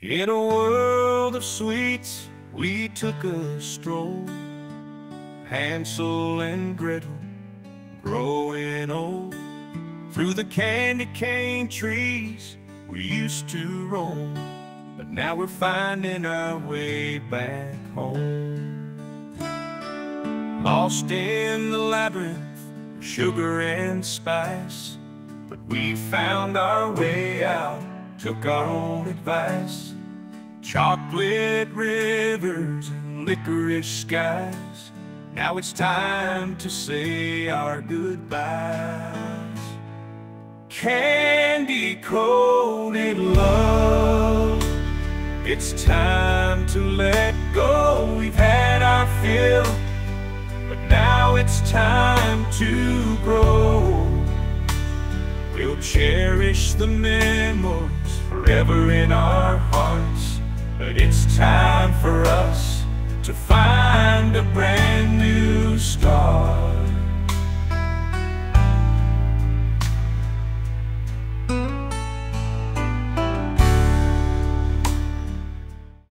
In a world of sweets, we took a stroll. Hansel and Gretel, growing old. Through the candy cane trees, we used to roam. But now we're finding our way back home. Lost in the labyrinth, sugar and spice. But we found our way out, took our own advice. Chocolate rivers and licorice skies. Now it's time to say our goodbyes. Candy coated love. It's time to let go. We've had our fill, but now it's time to grow. We'll cherish the memories forever in our hearts. But it's time for us to find.